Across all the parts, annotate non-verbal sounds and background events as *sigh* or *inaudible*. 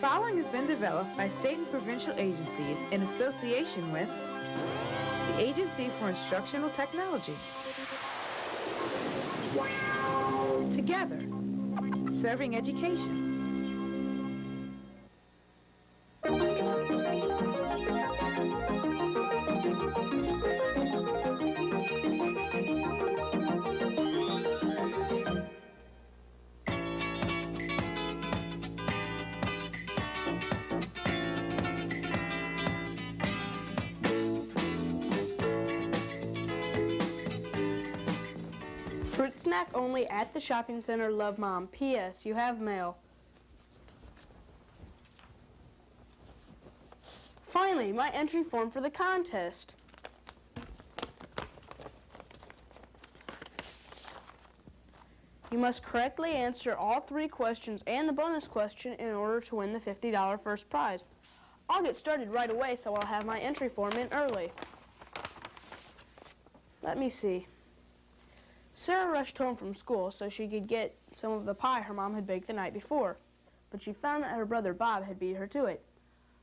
following has been developed by state and provincial agencies in association with the Agency for Instructional Technology. Together, serving education. Snack only at the shopping center. Love mom. P.S. You have mail. Finally, my entry form for the contest. You must correctly answer all three questions and the bonus question in order to win the $50 first prize. I'll get started right away so I'll have my entry form in early. Let me see. Sarah rushed home from school so she could get some of the pie her mom had baked the night before, but she found that her brother Bob had beat her to it.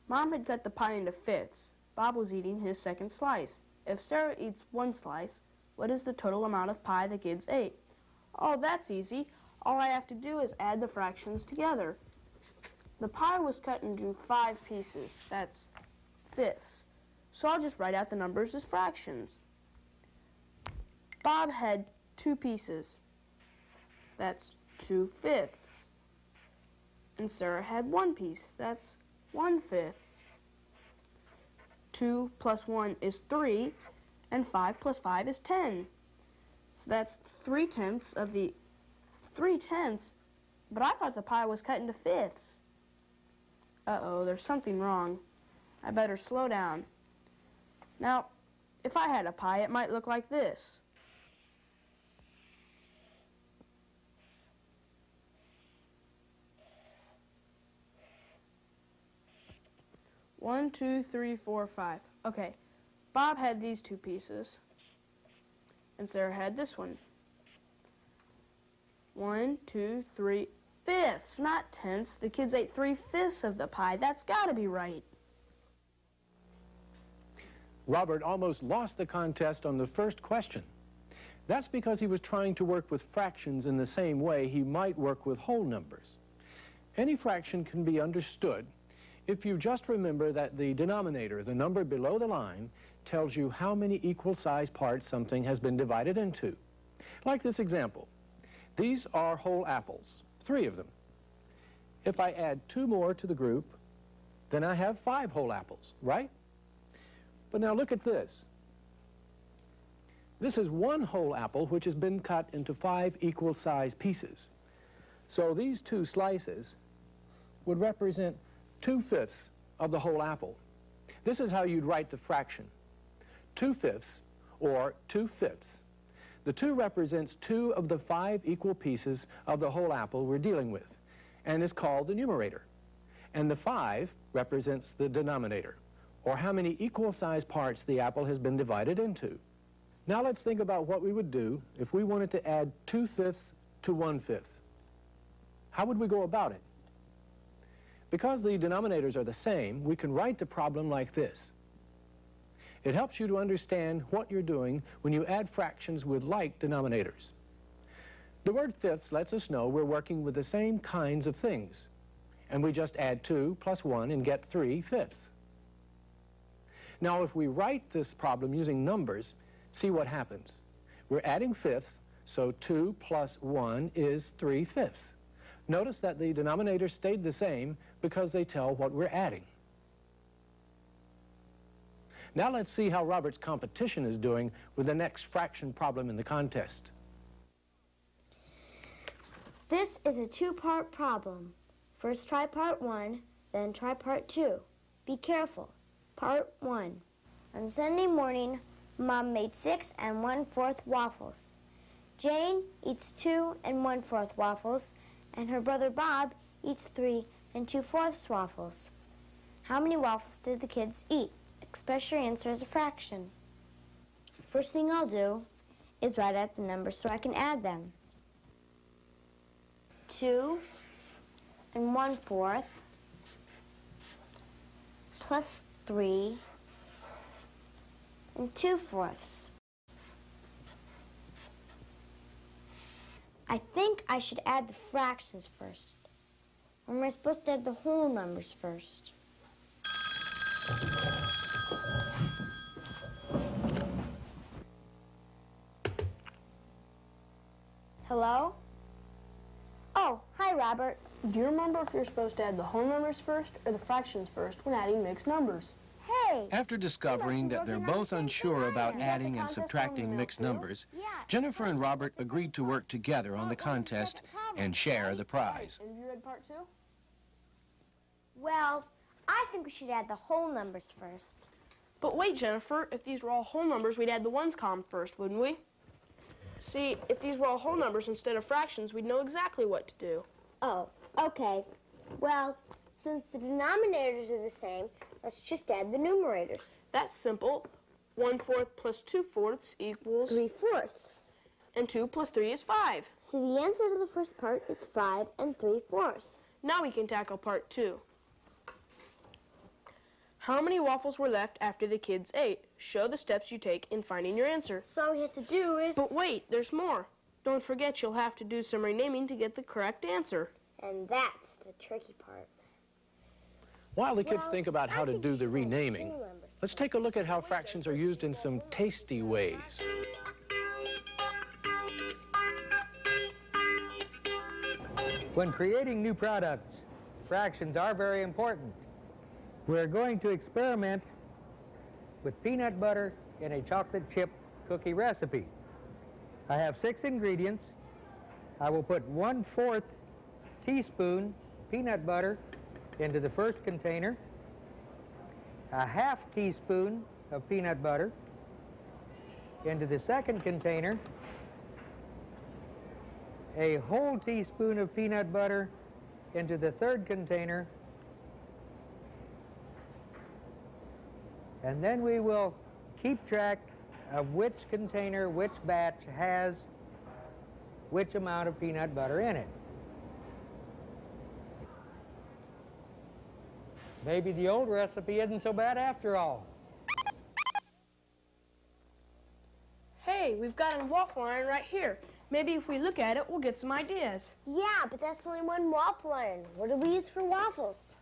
Mom had cut the pie into fifths. Bob was eating his second slice. If Sarah eats one slice, what is the total amount of pie the kids ate? Oh, that's easy. All I have to do is add the fractions together. The pie was cut into five pieces. That's fifths. So I'll just write out the numbers as fractions. Bob had two pieces. That's two fifths. And Sarah had one piece. That's one fifth. Two plus one is three, and five plus five is ten. So that's three tenths of the three tenths, but I thought the pie was cut into fifths. Uh-oh, there's something wrong. I better slow down. Now, if I had a pie, it might look like this. One, two, three, four, five. Okay, Bob had these two pieces, and Sarah had this one. One, two, three, fifths, not tenths. The kids ate three fifths of the pie. That's got to be right. Robert almost lost the contest on the first question. That's because he was trying to work with fractions in the same way he might work with whole numbers. Any fraction can be understood if you just remember that the denominator, the number below the line, tells you how many equal size parts something has been divided into. Like this example. These are whole apples, three of them. If I add two more to the group, then I have five whole apples, right? But now look at this. This is one whole apple which has been cut into five equal size pieces. So these two slices would represent two-fifths of the whole apple. This is how you'd write the fraction. Two-fifths or two-fifths. The two represents two of the five equal pieces of the whole apple we're dealing with and is called the numerator. And the five represents the denominator or how many equal sized parts the apple has been divided into. Now let's think about what we would do if we wanted to add two-fifths to one-fifth. How would we go about it? Because the denominators are the same, we can write the problem like this. It helps you to understand what you're doing when you add fractions with like denominators. The word fifths lets us know we're working with the same kinds of things, and we just add 2 plus 1 and get 3 fifths. Now, if we write this problem using numbers, see what happens. We're adding fifths, so 2 plus 1 is 3 fifths. Notice that the denominator stayed the same because they tell what we're adding. Now let's see how Robert's competition is doing with the next fraction problem in the contest. This is a two-part problem. First try part one, then try part two. Be careful. Part one. On Sunday morning, Mom made six and one-fourth waffles. Jane eats two and one-fourth waffles, and her brother Bob eats three and two-fourths waffles. How many waffles did the kids eat? Express your answer as a fraction. First thing I'll do is write out the numbers so I can add them. Two and one-fourth plus 3 and 2 fourths. I think I should add the fractions first. Or am I supposed to add the whole numbers first? Hello? Oh, hi, Robert. Do you remember if you're supposed to add the whole numbers first or the fractions first when adding mixed numbers? Hey! After discovering that they're both unsure about adding and subtracting mixed numbers, Jennifer and Robert agreed to work together on the contest and share the prize. Have you read part two? Well, I think we should add the whole numbers first. But wait, Jennifer, if these were all whole numbers, we'd add the ones column first, wouldn't we? See, if these were all whole numbers instead of fractions, we'd know exactly what to do. Oh, okay. Well, since the denominators are the same, let's just add the numerators. That's simple. One fourth plus two fourths equals, Three fourths. and two plus three is five. So the answer to the first part is five and three fourths. Now we can tackle part two. How many waffles were left after the kids ate? Show the steps you take in finding your answer. So all we have to do is. But wait, there's more. Don't forget you'll have to do some renaming to get the correct answer. And that's the tricky part. While the kids Well, think about how I to do the should add whole renaming, let's take a look at how fractions are used in some tasty ways. When creating new products, fractions are very important. We're going to experiment with peanut butter in a chocolate chip cookie recipe. I have six ingredients. I will put one-fourth teaspoon peanut butter into the first container, a half teaspoon of peanut butter into the second container, a whole teaspoon of peanut butter into the third container. And then we will keep track of which container, which batch has which amount of peanut butter in it. Maybe the old recipe isn't so bad after all. Hey, we've got a waffle iron right here. Maybe if we look at it, we'll get some ideas. Yeah, but that's only one waffle iron. What do we use for waffles?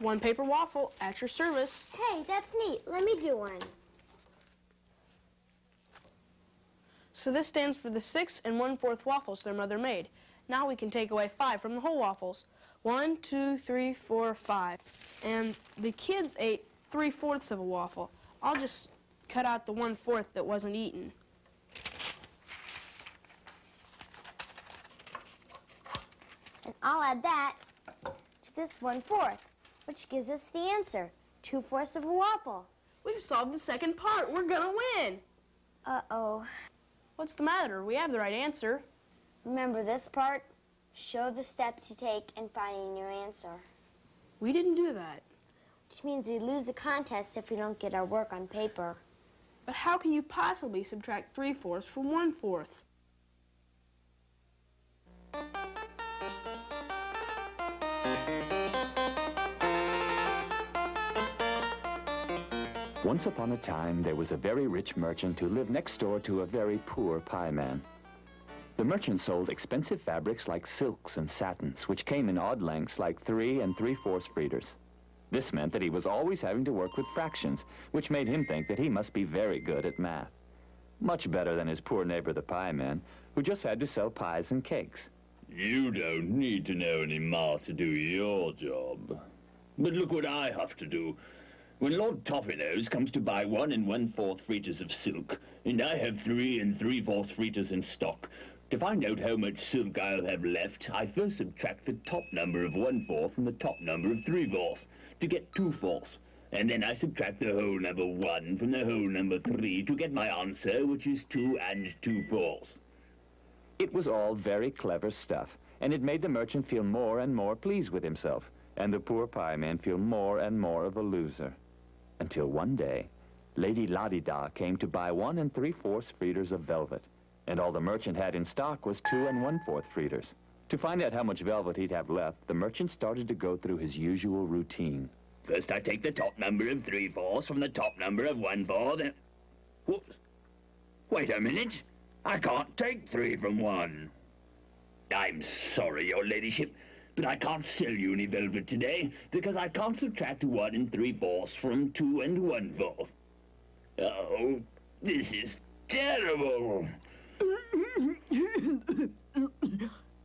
One paper waffle at your service. Hey, that's neat. Let me do one. So this stands for the six and one-fourth waffles their mother made. Now we can take away five from the whole waffles. One, two, three, four, five. And the kids ate three-fourths of a waffle. I'll just cut out the one-fourth that wasn't eaten. And I'll add that to this one fourth, which gives us the answer. Two fourths of a waffle. We've solved the second part. We're gonna win. Uh-oh. What's the matter? We have the right answer. Remember this part? Show the steps you take in finding your answer. We didn't do that. Which means we lose the contest if we don't get our work on paper. But how can you possibly subtract three-fourths from one-fourth? Once upon a time, there was a very rich merchant who lived next door to a very poor pie man. The merchant sold expensive fabrics like silks and satins, which came in odd lengths like three and three-fourths fritters. This meant that he was always having to work with fractions, which made him think that he must be very good at math. Much better than his poor neighbor the pie man, who just had to sell pies and cakes. You don't need to know any math to do your job. But look what I have to do. When Lord Toppinose comes to buy one and one-fourth fritters of silk, and I have three and three-fourths fritters in stock, to find out how much silk I'll have left, I first subtract the top number of one-fourth from the top number of three-fourths to get two-fourths. And then I subtract the whole number one from the whole number three to get my answer, which is two and two-fourths. It was all very clever stuff, and it made the merchant feel more and more pleased with himself, and the poor pie man feel more and more of a loser. Until one day, Lady La-di-da came to buy one and three-fourths fritters of velvet, and all the merchant had in stock was two and one-fourth fritters. To find out how much velvet he'd have left, the merchant started to go through his usual routine. First, I take the top number of three-fourths from the top number of one-fourth and... Whoops. Wait a minute. I can't take three from one. I'm sorry, your ladyship, but I can't sell you any velvet today because I can't subtract one and three-fourths from two and one-fourth. Oh, this is terrible.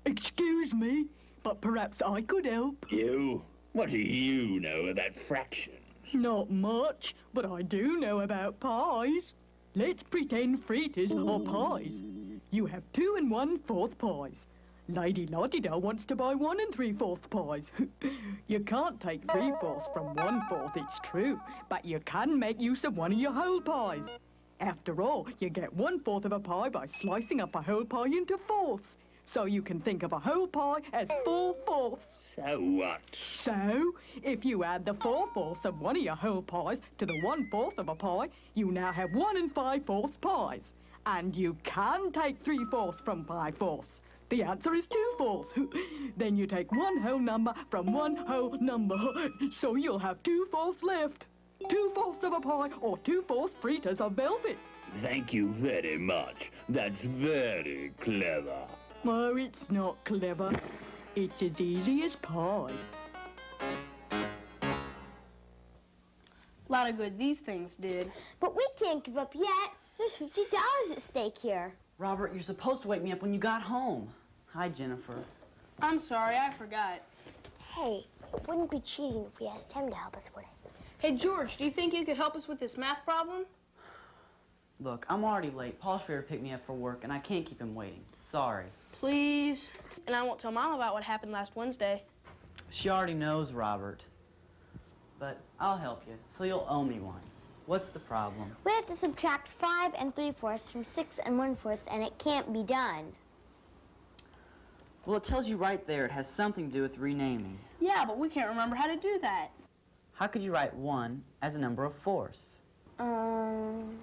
Excuse me, but perhaps I could help. You? What do you know about fractions? Not much, but I do know about pies. Let's pretend fritters are pies. You have two and one fourth pies. Lady La-di-da wants to buy one and three fourths pies. *laughs* you can't take three fourths from one fourth, it's true, but you can make use of one of your whole pies. After all, you get one fourth of a pie by slicing up a whole pie into fourths. So you can think of a whole pie as four fourths. So what? So, if you add the four fourths of one of your whole pies to the one fourth of a pie, you now have one and five fourths pies. And you can take three fourths from five fourths. The answer is two fourths. *laughs* then you take one whole number from one whole number. So you'll have two fourths left. Two fourths of a pie or two fourths fritters of velvet. Thank you very much. That's very clever. Oh, it's not clever. It's as easy as pie. A lot of good these things did. But we can't give up yet. There's $50 at stake here. Robert, you're supposed to wake me up when you got home. Hi, Jennifer. I'm sorry, I forgot. Hey, it wouldn't be cheating if we asked him to help us, would it? Hey, George, do you think you could help us with this math problem? Look, I'm already late. Paul's here to pick me up for work, and I can't keep him waiting. Sorry. Please. And I won't tell Mom about what happened last Wednesday. She already knows, Robert. But I'll help you, so you'll owe me one. What's the problem? We have to subtract 5 and 3 fourths from 6 and 1 fourth, and it can't be done. Well, it tells you right there it has something to do with renaming. Yeah, but we can't remember how to do that. How could you write one as a number of fourths? Um,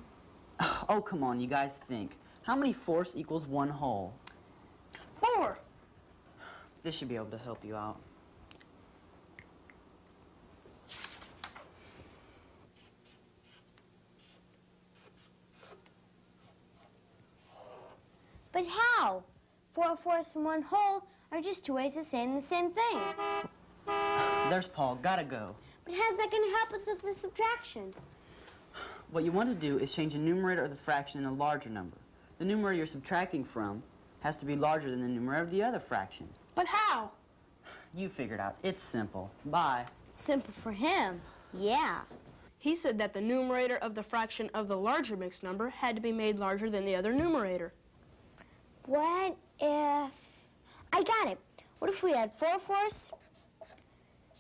Oh, come on, you guys think. How many fourths equals one whole? Four. This should be able to help you out. but how? 4 fourths and 1 whole are just two ways of saying the same thing. There's Paul, gotta go. But how's that going to help us with the subtraction? What you want to do is change the numerator of the fraction in a larger number. The numerator you're subtracting from has to be larger than the numerator of the other fraction. But how? You figured out. It's simple. Bye. Simple for him. Yeah. He said that the numerator of the fraction of the larger mixed number had to be made larger than the other numerator. What if... I got it. What if we add 4 fourths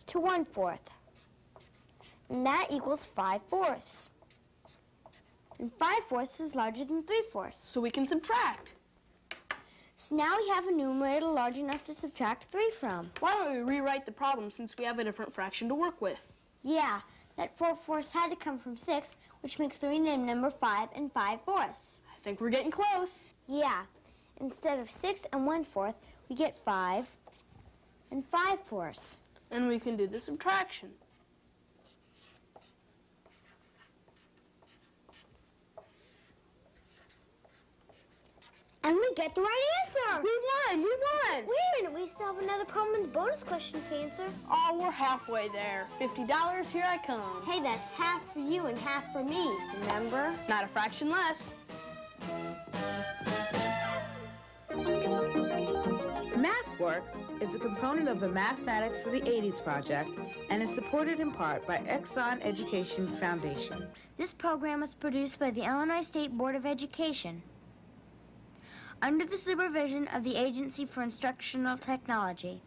to 1 fourth? And that equals 5 fourths. And 5 fourths is larger than 3 fourths. So we can subtract. So now we have a numerator large enough to subtract 3 from. Why don't we rewrite the problem since we have a different fraction to work with? Yeah, that 4 fourths had to come from 6, which makes the renamed number 5 and 5 fourths. I think we're getting close. Yeah, instead of 6 and 1 fourth, we get 5 and 5 fourths. And we can do the subtraction. And we get the right answer! We won! We won! Wait a minute, we still have another problem in the bonus question to answer. Oh, we're halfway there. $50, here I come. Hey, that's half for you and half for me, remember? Not a fraction less. MathWorks is a component of the Mathematics for the 80s project and is supported in part by Exxon Education Foundation. This program was produced by the Illinois State Board of Education under the supervision of the Agency for Instructional Technology.